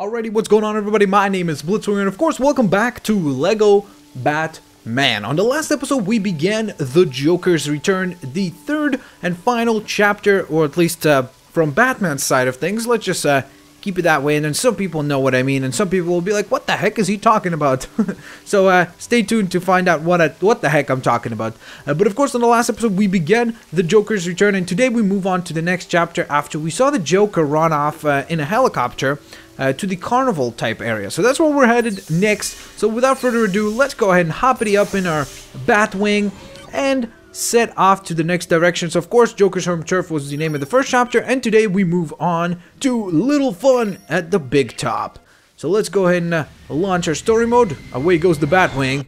Alrighty, what's going on everybody? My name is Blitzwinger and of course welcome back to LEGO Batman. On the last episode we began The Joker's Return, the third and final chapter, or at least uh, from Batman's side of things. Let's just uh, keep it that way and then some people know what I mean and some people will be like, what the heck is he talking about? so uh, stay tuned to find out what, I, what the heck I'm talking about. Uh, but of course in the last episode we began The Joker's Return and today we move on to the next chapter after we saw the Joker run off uh, in a helicopter uh, to the carnival type area. So that's where we're headed next. So without further ado, let's go ahead and hoppity up in our Batwing and set off to the next direction. So of course, Joker's Home Turf was the name of the first chapter, and today we move on to Little Fun at the Big Top. So let's go ahead and uh, launch our story mode. Away goes the Batwing.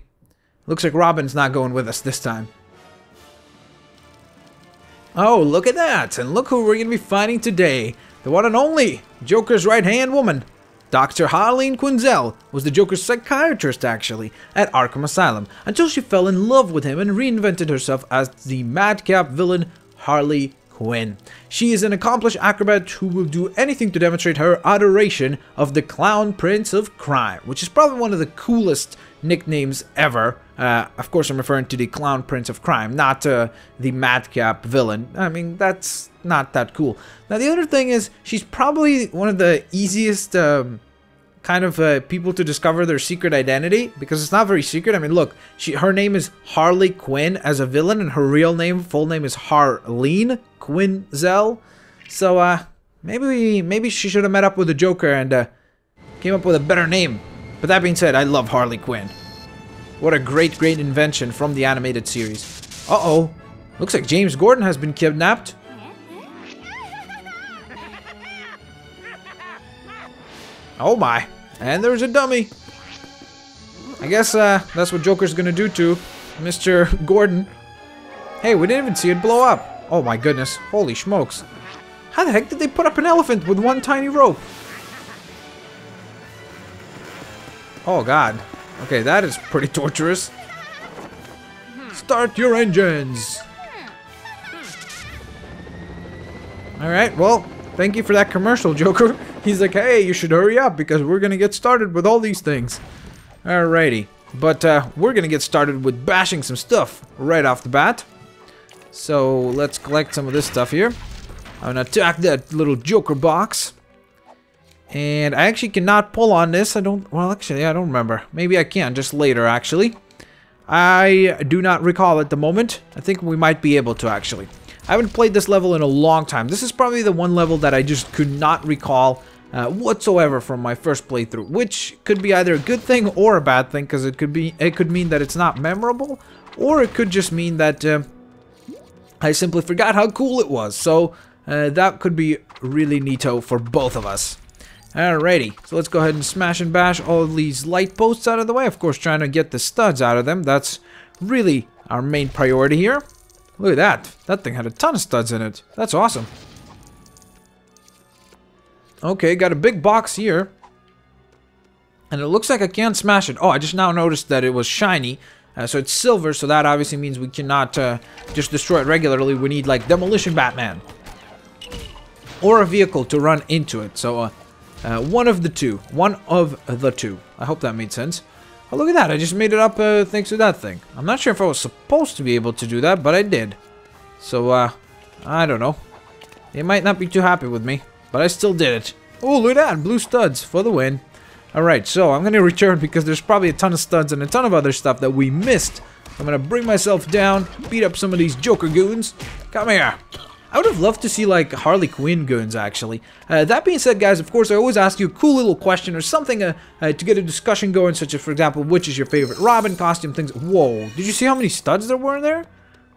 Looks like Robin's not going with us this time. Oh, look at that! And look who we're going to be fighting today the one and only Joker's right hand woman. Dr. Harleen Quinzel was the Joker's psychiatrist, actually, at Arkham Asylum, until she fell in love with him and reinvented herself as the madcap villain Harley Quinn. She is an accomplished acrobat who will do anything to demonstrate her adoration of the Clown Prince of Crime, which is probably one of the coolest nicknames ever. Uh, of course, I'm referring to the Clown Prince of Crime, not uh, the madcap villain. I mean, that's not that cool. Now, the other thing is, she's probably one of the easiest um, kind of uh, people to discover their secret identity because it's not very secret. I mean, look, she her name is Harley Quinn as a villain, and her real name, full name is Harleen Quinzel. So, uh, maybe maybe she should have met up with the Joker and uh, came up with a better name. But that being said, I love Harley Quinn. What a great, great invention from the animated series. Uh-oh. Looks like James Gordon has been kidnapped. Oh my. And there's a dummy. I guess uh, that's what Joker's gonna do to Mr. Gordon. Hey, we didn't even see it blow up. Oh my goodness. Holy smokes. How the heck did they put up an elephant with one tiny rope? Oh god. Okay, that is pretty torturous. Start your engines! Alright, well, thank you for that commercial, Joker. He's like, hey, you should hurry up because we're gonna get started with all these things. Alrighty. But uh, we're gonna get started with bashing some stuff right off the bat. So let's collect some of this stuff here. I'm gonna attack that little Joker box. And I actually cannot pull on this. I don't, well, actually, I don't remember. Maybe I can, just later, actually. I do not recall at the moment. I think we might be able to, actually. I haven't played this level in a long time. This is probably the one level that I just could not recall uh, whatsoever from my first playthrough, which could be either a good thing or a bad thing, because it could be it could mean that it's not memorable, or it could just mean that uh, I simply forgot how cool it was. So uh, that could be really neato for both of us. Alrighty, so let's go ahead and smash and bash all these light posts out of the way. Of course, trying to get the studs out of them. That's really our main priority here. Look at that. That thing had a ton of studs in it. That's awesome. Okay, got a big box here. And it looks like I can't smash it. Oh, I just now noticed that it was shiny. Uh, so it's silver, so that obviously means we cannot uh, just destroy it regularly. We need, like, Demolition Batman. Or a vehicle to run into it. So, uh, uh, one of the two. One of the two. I hope that made sense. Oh, look at that. I just made it up uh, thanks to that thing. I'm not sure if I was supposed to be able to do that, but I did. So, uh, I don't know. They might not be too happy with me, but I still did it. Oh, look at that. Blue studs for the win. Alright, so I'm going to return because there's probably a ton of studs and a ton of other stuff that we missed. I'm going to bring myself down, beat up some of these Joker goons. Come here. I would have loved to see like Harley Quinn goons actually. Uh, that being said guys, of course I always ask you a cool little question or something uh, uh, to get a discussion going such as for example which is your favorite Robin costume, things. Whoa, did you see how many studs there were in there?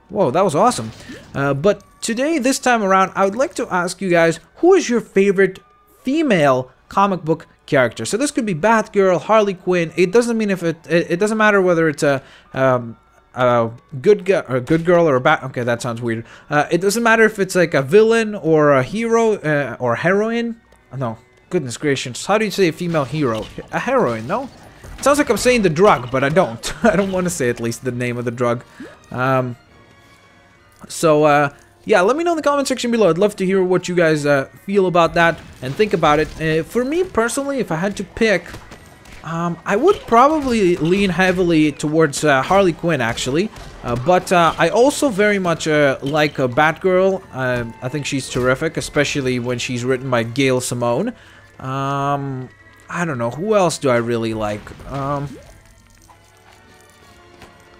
Whoa, that was awesome. Uh, but today, this time around, I would like to ask you guys who is your favorite female comic book character. So this could be Batgirl, Harley Quinn. It doesn't mean if it it, it doesn't matter whether it's a um, a good guy or a good girl or a bad okay that sounds weird. Uh, it doesn't matter if it's like a villain or a hero uh, or heroine. No. Goodness gracious. How do you say a female hero? A heroine no? It sounds like i'm saying the drug but i don't. I don't want to say at least the name of the drug. Um, so uh, yeah, let me know in the comment section below. I'd love to hear what you guys uh, feel about that and think about it. Uh, for me personally, if I had to pick, um, I would probably lean heavily towards uh, Harley Quinn, actually. Uh, but uh, I also very much uh, like uh, Batgirl. Uh, I think she's terrific, especially when she's written by Gail Simone. Um, I don't know, who else do I really like? Um,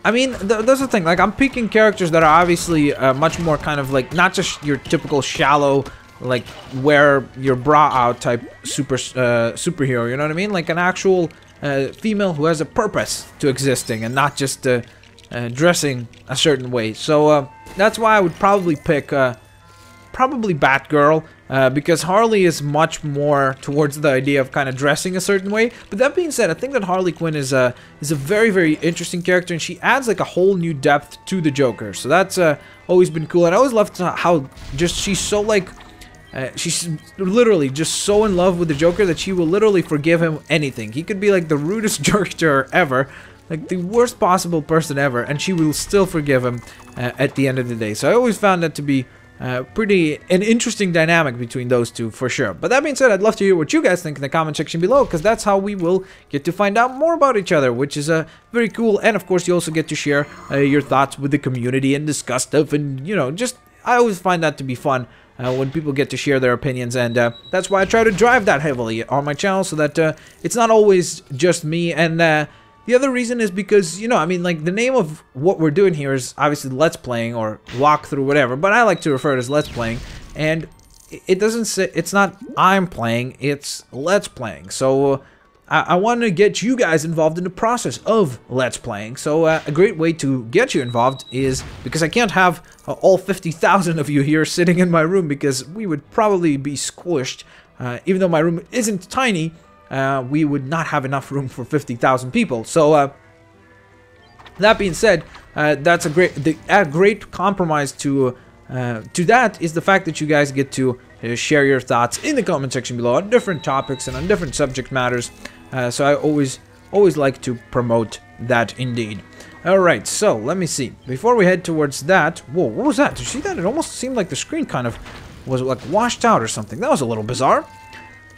I mean, th that's the thing. Like, I'm picking characters that are obviously much more kind of like not just your typical shallow, like wear your bra out type super uh, superhero. You know what I mean? Like an actual uh, female who has a purpose to existing and not just uh, uh, dressing a certain way. So uh, that's why I would probably pick probably Batgirl. Uh, because Harley is much more towards the idea of kind of dressing a certain way. But that being said, I think that Harley Quinn is a is a very very interesting character, and she adds like a whole new depth to the Joker. So that's uh, always been cool, and I always loved how just she's so like. Uh, she's literally just so in love with the Joker that she will literally forgive him anything. He could be like the rudest jerk to her ever, like the worst possible person ever, and she will still forgive him uh, at the end of the day. So I always found that to be uh, pretty an interesting dynamic between those two for sure. But that being said, I'd love to hear what you guys think in the comment section below because that's how we will get to find out more about each other, which is uh, very cool. And of course, you also get to share uh, your thoughts with the community and discuss stuff. And you know, just I always find that to be fun. Uh, when people get to share their opinions and uh, that's why I try to drive that heavily on my channel so that uh, it's not always just me and uh, the other reason is because, you know, I mean, like, the name of what we're doing here is obviously Let's Playing or Walkthrough, whatever, but I like to refer it as Let's Playing, and it doesn't say, it's not I'm playing, it's Let's Playing, so uh, I, I want to get you guys involved in the process of Let's Playing, so uh, a great way to get you involved is, because I can't have uh, all 50,000 of you here sitting in my room, because we would probably be squished, uh, even though my room isn't tiny, uh, we would not have enough room for 50,000 people. So, uh, that being said, uh, that's a great the, a great compromise to uh, to that is the fact that you guys get to share your thoughts in the comment section below on different topics and on different subject matters. Uh, so I always always like to promote that indeed. Alright, so let me see. Before we head towards that, whoa, what was that? Did you see that? It almost seemed like the screen kind of was like washed out or something. That was a little bizarre.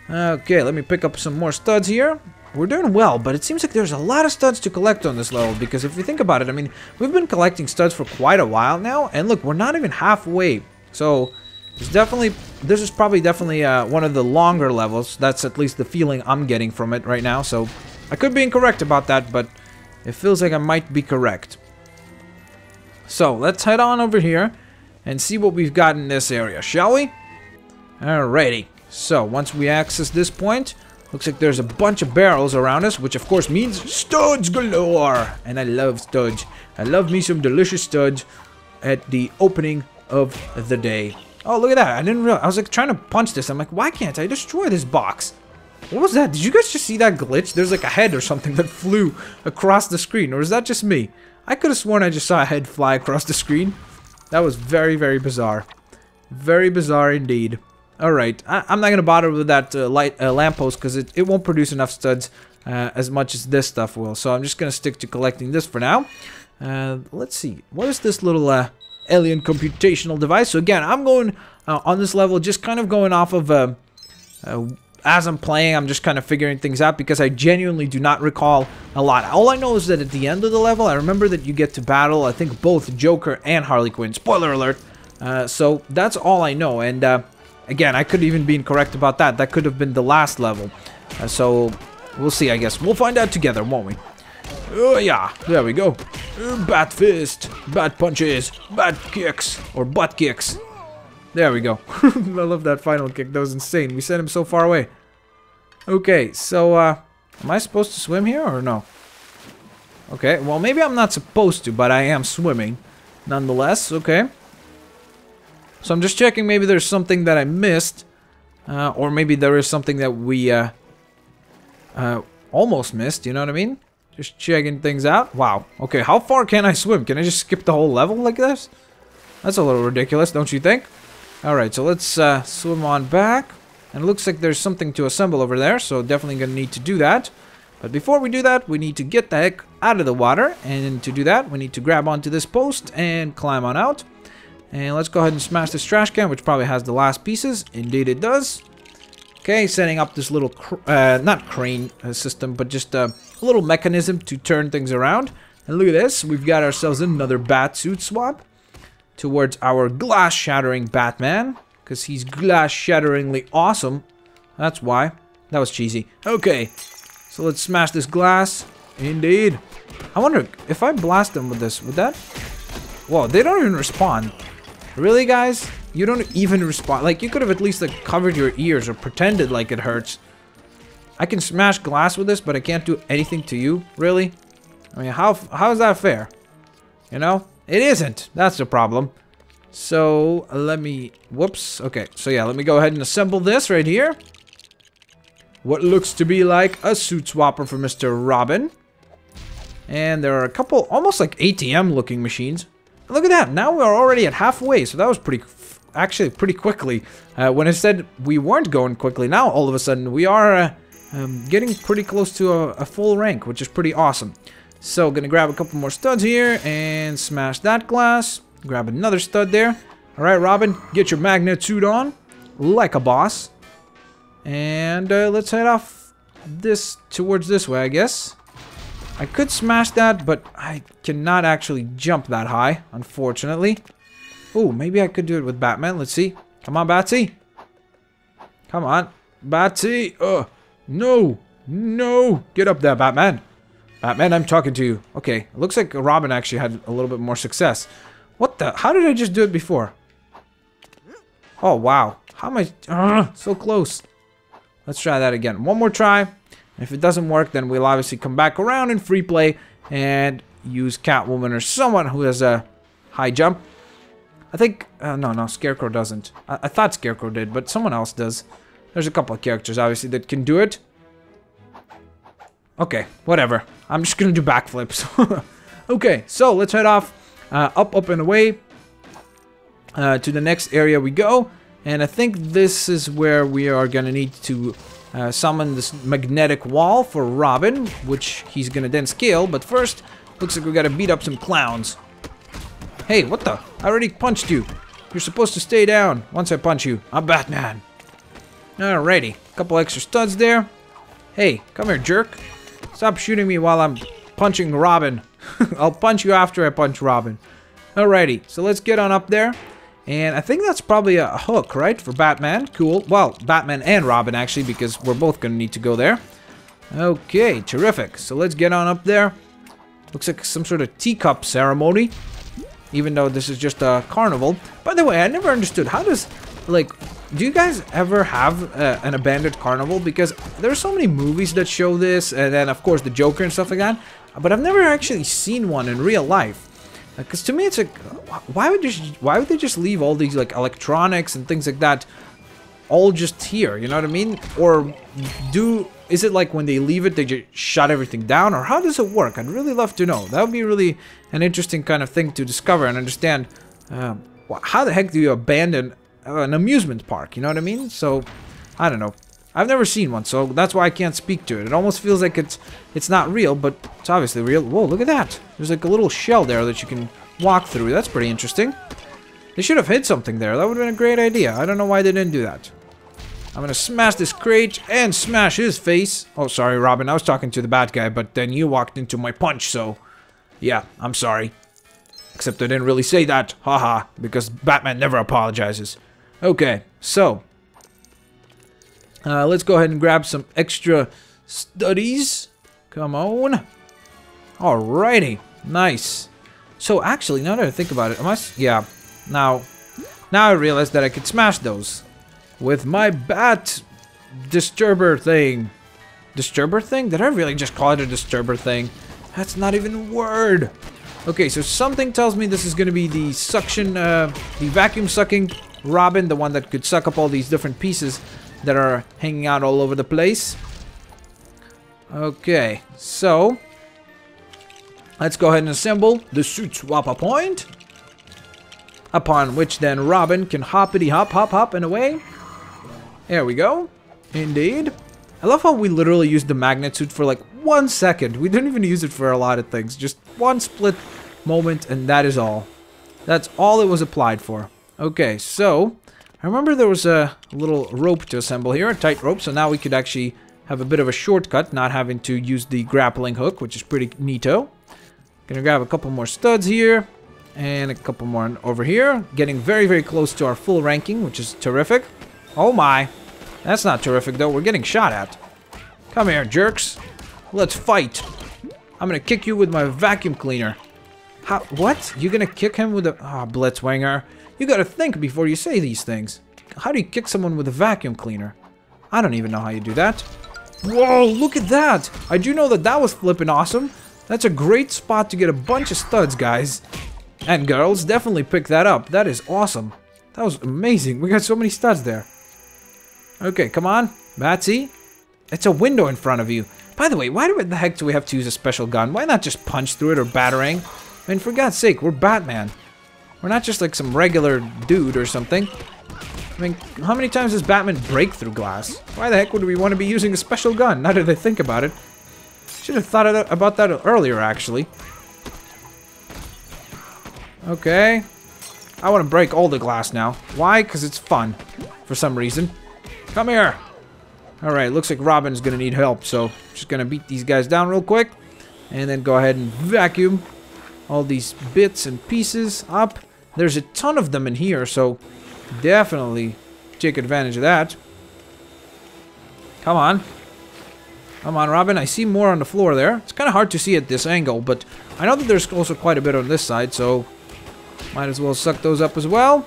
Okay, let me pick up some more studs here. We're doing well, but it seems like there's a lot of studs to collect on this level, because if you think about it, I mean, we've been collecting studs for quite a while now, and look, we're not even halfway. So, it's definitely, this is probably definitely uh, one of the longer levels. That's at least the feeling I'm getting from it right now, so I could be incorrect about that, but it feels like I might be correct. So, let's head on over here and see what we've got in this area, shall we? Alrighty. So, once we access this point, looks like there's a bunch of barrels around us, which of course means studs galore! And I love studs. I love me some delicious studs at the opening of the day. Oh, look at that. I didn't realize. I was like trying to punch this. I'm like, why can't I destroy this box? What was that? Did you guys just see that glitch? There's like a head or something that flew across the screen. Or is that just me? I could have sworn I just saw a head fly across the screen. That was very, very bizarre. Very bizarre indeed. Alright, I'm not going to bother with that uh, light uh, lamppost because it, it won't produce enough studs uh, as much as this stuff will. So I'm just going to stick to collecting this for now. Uh, let's see, what is this little uh, alien computational device? So again, I'm going uh, on this level just kind of going off of... as I'm playing, I'm just kind of figuring things out because I genuinely do not recall a lot. All I know is that at the end of the level, I remember that you get to battle, I think, both Joker and Harley Quinn. Spoiler alert! so that's all I know, and Again, I could even be incorrect about that. That could have been the last level. Uh, so, we'll see, I guess. We'll find out together, won't we? Oh, yeah. There we go. Bat fist. bad punches. bad kicks. Or butt kicks. There we go. I love that final kick. That was insane. We sent him so far away. Okay, so, uh... Am I supposed to swim here or no? Okay, well, maybe I'm not supposed to, but I am swimming. Nonetheless, okay. So I'm just checking maybe there's something that I missed. Uh, or maybe there is something that we uh, uh, almost missed, you know what I mean? Just checking things out. Wow. Okay, how far can I swim? Can I just skip the whole level like this? That's a little ridiculous, don't you think? Alright, so let's uh, swim on back. And it looks like there's something to assemble over there, so definitely to need to do that. But before we do that, we need to get the heck out of the water. And to do that, we need to grab onto this post and climb on out. And let's go ahead and smash this trash can, which probably has the last pieces. Indeed it does. Okay, setting up this little, uh, not crane uh, system, but just uh, a little mechanism to turn things around. And look at this, we've got ourselves another bat suit swap towards our glass shattering Batman. Because he's glass shatteringly awesome. That's why. That was cheesy. Okay, so let's smash this glass. Indeed. I wonder if I blast them with this, would that? Whoa, they don't even respond. Really, guys? You don't even respond. Like, you could have at least like covered your ears or pretended like it hurts. I can smash glass with this, but I can't do anything to you. Really? I mean, how how is that fair? You know? It isn't. That's the problem. So, let me... Whoops. Okay, so yeah, let me go ahead and assemble this right here. What looks to be like a suit swapper for Mr. Robin. And there are a couple, almost like ATM looking machines. Look at that, now we're already at halfway, so that was pretty, actually pretty quickly. Uh, when I said we weren't going quickly, now all of a sudden we are uh, um, getting pretty close to a, a full rank, which is pretty awesome. So, gonna grab a couple more studs here and smash that glass. Grab another stud there. Alright, Robin, get your magnet suit on, like a boss. And uh, let's head off this towards this way, I guess. I could smash that, but I cannot actually jump that high, unfortunately. Oh, maybe I could do it with Batman. Let's see. Come on, Batsy. Come on. Batsy. Oh, no. No. Get up there, Batman. Batman, I'm talking to you. Okay, looks like Robin actually had a little bit more success. What the? How did I just do it before? Oh, wow. How am I? Uh, so close. Let's try that again. One more try. If it doesn't work, then we'll obviously come back around in free play and use Catwoman or someone who has a high jump. I think, uh, no, no, Scarecrow doesn't. I, I thought Scarecrow did, but someone else does. There's a couple of characters, obviously, that can do it. Okay, whatever. I'm just gonna do backflips. okay, so let's head off. Uh, up, up, and away. Uh, to the next area we go. And I think this is where we are gonna need to uh, summon this magnetic wall for Robin, which he's gonna then scale. But first, looks like we gotta beat up some clowns. Hey, what the? I already punched you. You're supposed to stay down once I punch you. I'm Batman. Alrighty, couple extra studs there. Hey, come here, jerk. Stop shooting me while I'm punching Robin. I'll punch you after I punch Robin. Alrighty, so let's get on up there. And I think that's probably a hook, right? For Batman. Cool. Well, Batman and Robin, actually, because we're both going to need to go there. Okay, terrific. So let's get on up there. Looks like some sort of teacup ceremony. Even though this is just a carnival. By the way, I never understood. How does, like, do you guys ever have uh, an abandoned carnival? Because there are so many movies that show this. And then, of course, the Joker and stuff like that. But I've never actually seen one in real life. Because to me, it's like, why would you, why would they just leave all these like electronics and things like that, all just here? You know what I mean? Or do is it like when they leave it, they just shut everything down, or how does it work? I'd really love to know. That would be really an interesting kind of thing to discover and understand. Um, how the heck do you abandon Uh, an amusement park? You know what I mean? So, I don't know. I've never seen one, so that's why I can't speak to it. It almost feels like it's it's not real, but it's obviously real. Whoa, look at that. There's like a little shell there that you can walk through. That's pretty interesting. They should have hid something there. That would have been a great idea. I don't know why they didn't do that. I'm gonna smash this crate and smash his face. Oh, sorry, Robin. I was talking to the bad guy, but then you walked into my punch, so... Yeah, I'm sorry. Except I didn't really say that. Haha, because Batman never apologizes. Okay, so... Uh, let's go ahead and grab some extra studies. Come on. Alrighty. Nice. So actually, now that I think about it, am I... Yeah. Now, now I realize that I could smash those. With my bat disturber thing. Disturber thing? Did I really just call it a disturber thing? That's not even a word. Okay, so something tells me this is going to be the suction, uh, the vacuum sucking Robin, the one that could suck up all these different pieces that are hanging out all over the place. Okay, so let's go ahead and assemble the suit swap a point. Upon which then Robin can hoppity hop hop hop and away. There we go. Indeed. I love how we literally used the magnet suit for like one second. We didn't even use it for a lot of things. Just one split moment and that is all. That's all it was applied for. Okay, so I remember there was a little rope to assemble here, a tight rope, so now we could actually have a bit of a shortcut, not having to use the grappling hook, which is pretty neato. Gonna grab a couple more studs here, and a couple more over here. Getting very, very close to our full ranking, which is terrific. Oh my. That's not terrific, though. We're getting shot at. Come here, jerks. Let's fight. I'm gonna kick you with my vacuum cleaner. How? What? You gonna kick him with a... Ah, oh, Blitzwinger. You gotta think before you say these things. How do you kick someone with a vacuum cleaner? I don't even know how you do that. Whoa, look at that! I do know that that was flipping awesome. That's a great spot to get a bunch of studs, guys. And girls, definitely pick that up. That is awesome. That was amazing. We got so many studs there. Okay, come on. Batsy. It's a window in front of you. By the way, why the heck do we have to use a special gun? Why not just punch through it or battering? I mean, for God's sake, we're Batman. We're not just like some regular dude or something. I mean, how many times does Batman break through glass? Why the heck would we want to be using a special gun? Now that I think about it. Should have thought about that earlier, actually. Okay. I want to break all the glass now. Why? Because it's fun. For some reason. Come here. Alright, looks like Robin's going to need help, so just going to beat these guys down real quick. And then go ahead and vacuum all these bits and pieces up. There's a ton of them in here, so Definitely take advantage of that. Come on. Come on, Robin. I see more on the floor there. It's kind of hard to see at this angle, but I know that there's also quite a bit on this side, so might as well suck those up as well.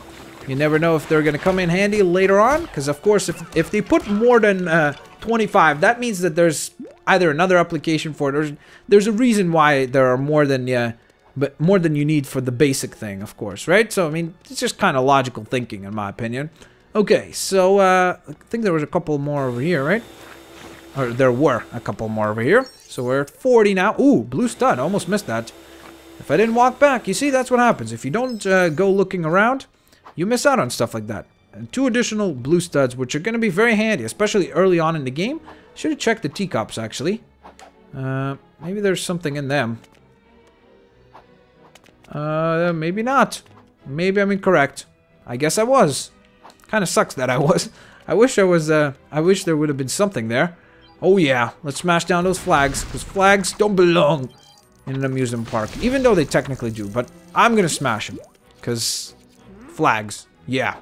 You never know if they're going to come in handy later on, because of course, if, if they put more than uh, 25, that means that there's either another application for it, or there's a reason why there are more than yeah, but more than you need for the basic thing, of course, right? So, I mean, it's just kind of logical thinking, in my opinion. Okay, so, uh, I think there was a couple more over here, right? Or there were a couple more over here. So we're at 40 now. Ooh, blue stud. Almost missed that. If I didn't walk back, you see, that's what happens. If you don't uh, go looking around, you miss out on stuff like that. And two additional blue studs, which are going to be very handy, especially early on in the game. Should have checked the teacups, actually. Uh, maybe there's something in them. Uh, maybe not. Maybe I'm incorrect. I guess I was. Kind of sucks that I was. I wish I was, uh, I wish there would have been something there. Oh yeah, let's smash down those flags, because flags don't belong in an amusement park. Even though they technically do, but I'm gonna smash them. Because flags, yeah.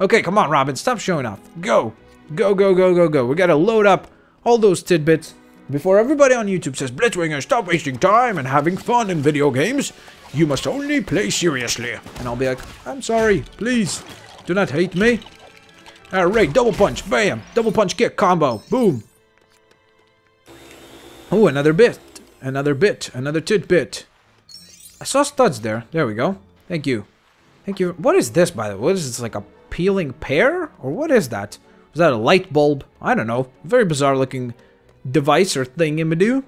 Okay, come on, Robin, stop showing off. Go, go, go, go, go, go. We gotta load up all those tidbits before everybody on YouTube says, Blitzwinger, stop wasting time and having fun in video games. You must only play seriously. And I'll be like, I'm sorry, please. Do not hate me. Alright, double punch, bam. Double punch kick combo, boom. Oh, another bit. Another bit. Another tidbit. I saw studs there. There we go. Thank you. Thank you. What is this, by the way? What is this, like a peeling pear? Or what is that? Is that a light bulb? I don't know. Very bizarre looking device or thing in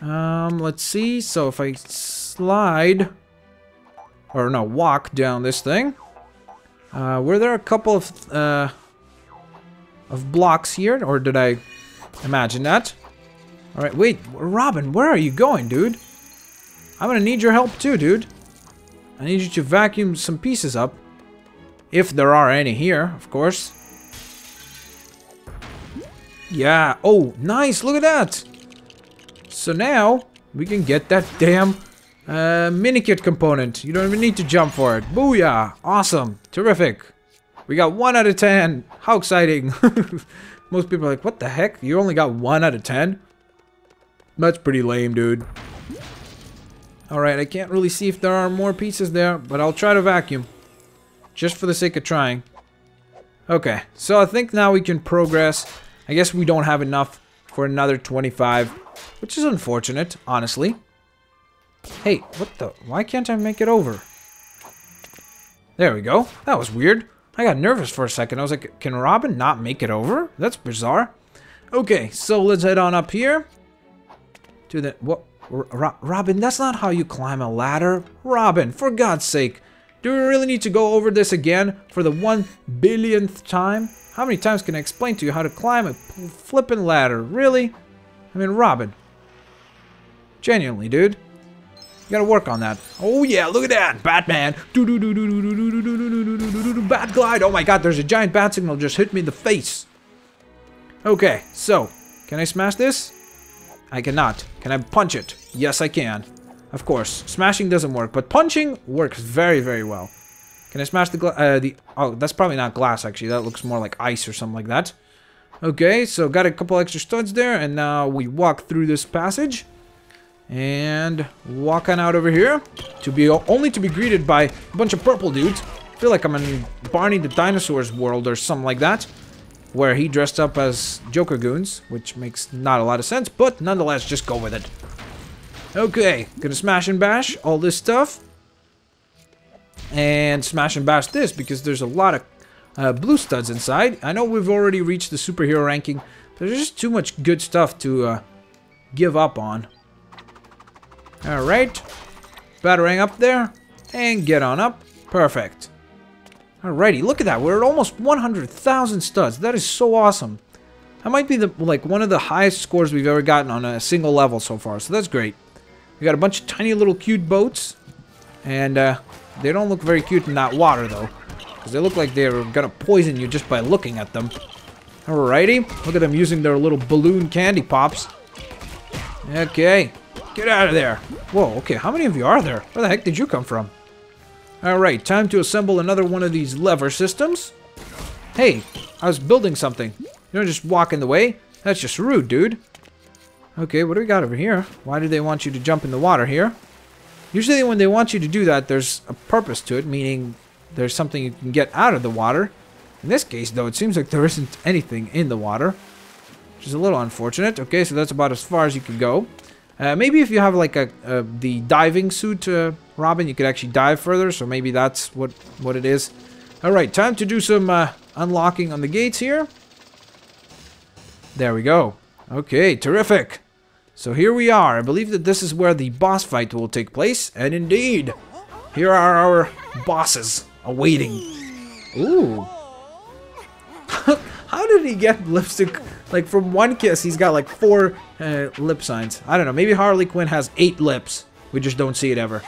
Um, let's see. So if I slide, or no, walk down this thing, uh, were there a couple of, uh, of blocks here, or did I imagine that? Alright, wait, Robin, where are you going, dude? I'm gonna need your help too, dude. I need you to vacuum some pieces up. If there are any here, of course. Yeah. Oh, nice. Look at that. So now we can get that damn uh, minikit component. You don't even need to jump for it. Booyah. Awesome. Terrific. We got 1 out of 10. How exciting. Most people are like, what the heck? You only got 1 out of 10? That's pretty lame, dude. Alright, I can't really see if there are more pieces there, but I'll try to vacuum. Just for the sake of trying. Okay, so I think now we can progress I guess we don't have enough for another 25, which is unfortunate, honestly. Hey, what the? Why can't I make it over? There we go. That was weird. I got nervous for a second. I was like, can Robin not make it over? That's bizarre. Okay, so let's head on up here. To the... What? Robin, that's not how you climb a ladder. Robin, for God's sake. Do we really need to go over this again for the one billionth time? How many times can I explain to you how to climb a flipping ladder? Really? I mean, Robin. Genuinely, dude. You gotta work on that. Oh yeah, look at that! Batman! Bat glide! Oh my god, there's a giant bat signal just hit me in the face! Okay, so, can I smash this? I cannot. Can I punch it? Yes, I can. Of course, smashing doesn't work, but punching works very, very well. Can I smash the uh, the? Oh, that's probably not glass actually. That looks more like ice or something like that. Okay, so got a couple extra studs there, and now we walk through this passage. And walking out over here to be only to be greeted by a bunch of purple dudes. I feel like I'm in Barney the Dinosaur's world or something like that. Where he dressed up as Joker goons, which makes not a lot of sense, but nonetheless, just go with it. Okay, gonna smash and bash all this stuff. And smash and bash this because there's a lot of uh, blue studs inside. I know we've already reached the superhero ranking. But there's just too much good stuff to uh, give up on. Alright. Batarang up there. And get on up. Perfect. Alrighty, look at that. We're at almost 100,000 studs. That is so awesome. That might be the like one of the highest scores we've ever gotten on a single level so far. So that's great. We got a bunch of tiny little cute boats. And uh, they don't look very cute in that water, though. Because they look like they're to poison you just by looking at them. Alrighty. Look at them using their little balloon candy pops. Okay. Get out of there. Whoa, okay, how many of you are there? Where the heck did you come from? Alright, time to assemble another one of these lever systems. Hey, I was building something. You don't just walk in the way. That's just rude, dude. Okay, what do we got over here? Why do they want you to jump in the water here? Usually when they want you to do that, there's a purpose to it, meaning there's something you can get out of the water. In this case, though, it seems like there isn't anything in the water, which is a little unfortunate. Okay, so that's about as far as you can go. Uh, maybe if you have like a, the diving suit, uh, Robin, you could actually dive further. So maybe that's what what it is. All right, time to do some uh, unlocking on the gates here. There we go. Okay, terrific. So here we are. I believe that this is where the boss fight will take place. And indeed, here are our bosses awaiting. Ooh. How did he get lipstick? Like from one kiss, he's got like four uh, lip signs. I don't know. Maybe Harley Quinn has eight lips. We just don't see it ever.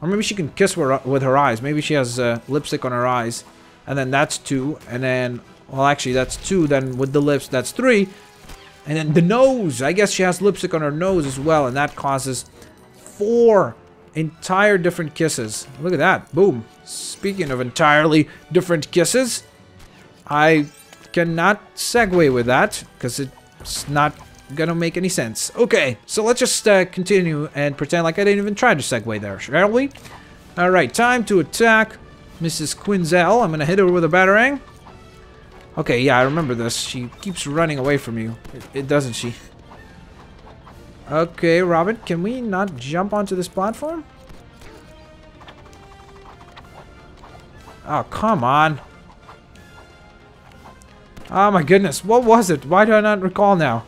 Or maybe she can kiss with her eyes. Maybe she has uh, lipstick on her eyes. And then that's two. And then, well, actually, that's two. Then with the lips, that's three. And then the nose. I guess she has lipstick on her nose as well. And that causes four entire different kisses. Look at that. Boom. Speaking of entirely different kisses, I cannot segue with that because it's not gonna make any sense. Okay, so let's just uh, continue and pretend like I didn't even try to segue there, shall we? Alright, time to attack Mrs. Quinzel. I'm gonna hit her with a batarang. Okay, yeah, I remember this. She keeps running away from you. It, it doesn't she? Okay, Robin, can we not jump onto this platform? Oh, come on. Oh my goodness, what was it? Why do I not recall now?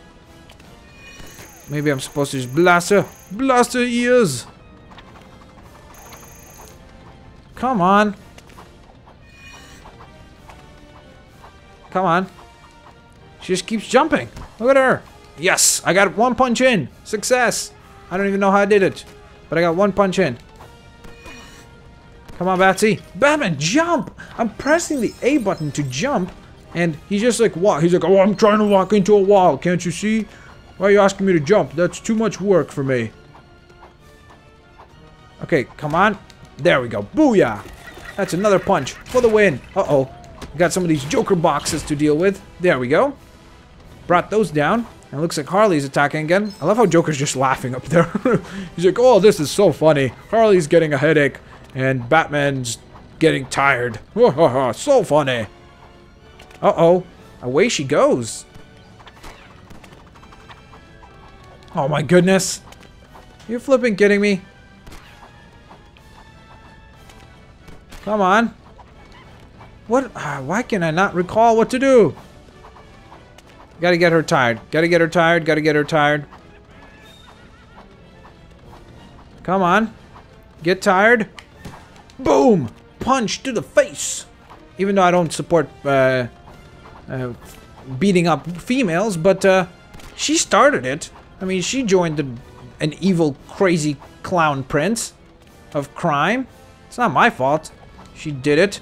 Maybe I'm supposed to just blast her. Blast her ears! Come on. Come on. She just keeps jumping. Look at her. Yes, I got one punch in. Success. I don't even know how I did it. But I got one punch in. Come on, Batsy. Batman, jump! I'm pressing the A button to jump, and he's just like, walk. He's like, oh, I'm trying to walk into a wall. Can't you see? Why are you asking me to jump? That's too much work for me. Okay, come on. There we go. Booyah! That's another punch for the win. Uh-oh. Got some of these Joker boxes to deal with. There we go. Brought those down. And it looks like Harley's attacking again. I love how Joker's just laughing up there. He's like, oh, this is so funny. Harley's getting a headache. And Batman's getting tired. so funny. Uh-oh. Away she goes. Oh my goodness. You're flipping kidding me? Come on. What? Uh, why can I not recall what to do? Gotta get her tired. Gotta get her tired. Gotta get her tired. Come on. Get tired. Boom! Punch to the face! Even though I don't support uh, uh, beating up females, but uh, she started it. I mean, she joined the an evil, crazy clown prince of crime. It's not my fault. She did it.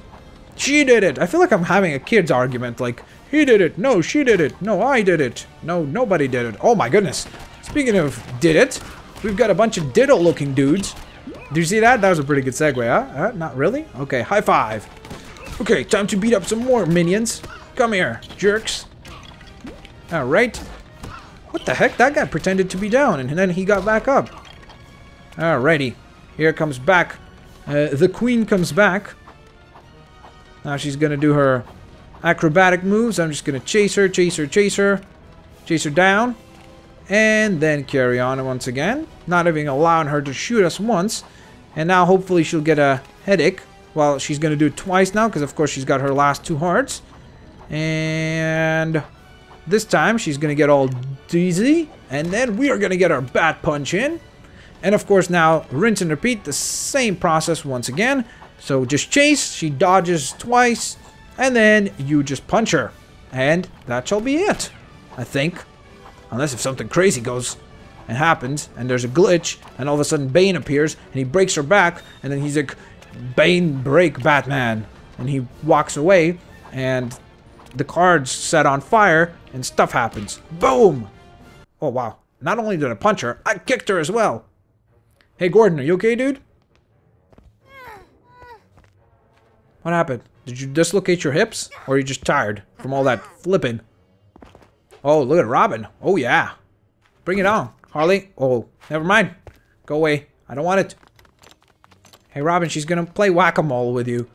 She did it. I feel like I'm having a kid's argument. Like, he did it. No, she did it. No, I did it. No, nobody did it. Oh my goodness. Speaking of did it, we've got a bunch of ditto-looking dudes. Do you see that? That was a pretty good segue, huh? Uh, not really? Okay, high five. Okay, time to beat up some more minions. Come here, jerks. Alright. What the heck? That guy pretended to be down, and then he got back up. Alrighty. Here comes back. Uh, the queen comes back. Now she's gonna do her acrobatic moves. I'm just gonna chase her, chase her, chase her. Chase her down. And then carry on once again. Not even allowing her to shoot us once. And now hopefully she'll get a headache. Well, she's going to do it twice now because of course she's got her last two hearts. And this time she's going to get all dizzy. And then we are going to get our bat punch in. And of course now rinse and repeat the same process once again. So just chase, she dodges twice, and then you just punch her. And that shall be it, I think. Unless if something crazy goes and happens, and there's a glitch, and all of a sudden Bane appears, and he breaks her back, and then he's like, Bane break Batman. And he walks away, and the cards set on fire, and stuff happens. Boom! Oh, wow. Not only did I punch her, I kicked her as well. Hey, Gordon, are you okay, dude? What happened? Did you dislocate your hips? Or are you just tired from all that flipping? Oh, look at Robin. Oh, yeah. Bring it on. Harley. Oh, never mind. Go away. I don't want it. Hey, Robin, she's gonna play whack-a-mole with you.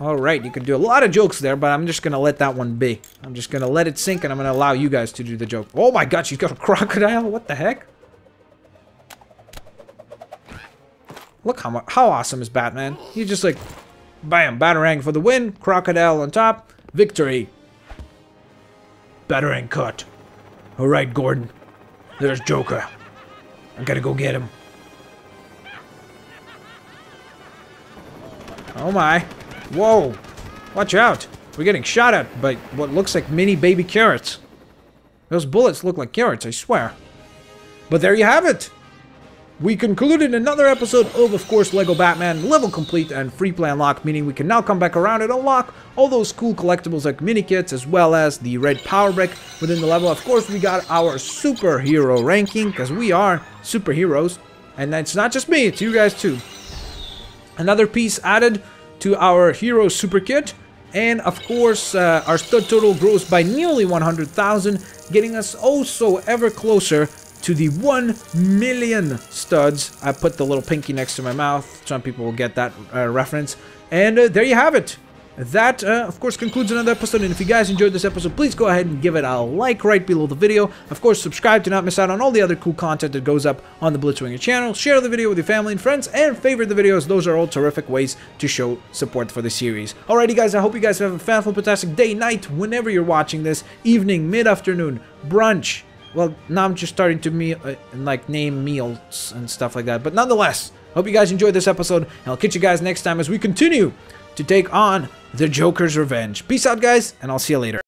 Alright, you can do a lot of jokes there, but I'm just gonna let that one be. I'm just gonna let it sink, and I'm gonna allow you guys to do the joke. Oh my god, she's got a crocodile? What the heck? Look how how awesome is Batman. He's just like, bam, Batarang for the win, crocodile on top, victory. Batarang cut. Alright, Gordon. There's Joker. I gotta go get him. Oh my. Whoa. Watch out. We're getting shot at by what looks like mini baby carrots. Those bullets look like carrots, I swear. But there you have it. We concluded another episode of, of course, LEGO Batman, level complete and free play unlock, meaning we can now come back around and unlock all those cool collectibles like mini kits, as well as the red power brick within the level. Of course, we got our superhero ranking, because we are superheroes. And it's not just me, it's you guys too. Another piece added to our hero super kit. And of course, uh, our stud total grows by nearly 100,000, getting us also ever closer to the 1 million studs. I put the little pinky next to my mouth. Some people will get that uh, reference. And uh, there you have it. That, uh, of course, concludes another episode. And if you guys enjoyed this episode, please go ahead and give it a like right below the video. Of course, subscribe to not miss out on all the other cool content that goes up on the Blitzwinger channel. Share the video with your family and friends, and favorite the videos. Those are all terrific ways to show support for the series. Alrighty, guys, I hope you guys have a fantastic day, night, whenever you're watching this, evening, mid-afternoon, brunch, well, now I'm just starting to me uh, like name meals and stuff like that. But nonetheless, hope you guys enjoyed this episode, and I'll catch you guys next time as we continue to take on the Joker's Revenge. Peace out, guys, and I'll see you later.